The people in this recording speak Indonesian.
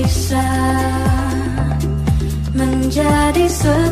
bisa menjadi seperti